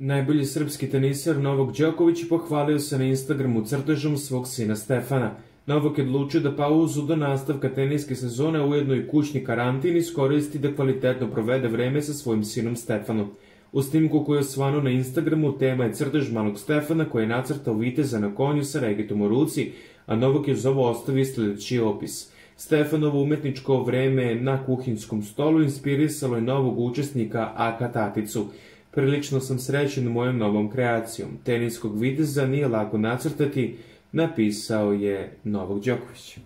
Najbolji srpski teniser Novog Đoković pohvalio se na Instagramu crtežom svog sina Stefana. Novak je odlučio da pauzu do nastavka teniske sezone ujedno i kućni karantin iskoristi da kvalitetno provede vreme sa svojim sinom Stefanom. U snimku koju je osvano na Instagramu tema je crtež malog Stefana koji je nacrtao viteza na konju sa regetom u ruci, a Novak je uz ovo ostavio sledeći opis. Stefanovo umetničko vreme na kuhinskom stolu inspirisalo je novog učesnika Aka Taticu. Prilično sam srećen mojom novom kreacijom. Teniskog videza nije lako nacrtati, napisao je Novog Đoković.